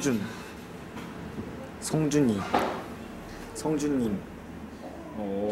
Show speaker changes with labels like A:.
A: 성준, 성준이, 성준님. 오.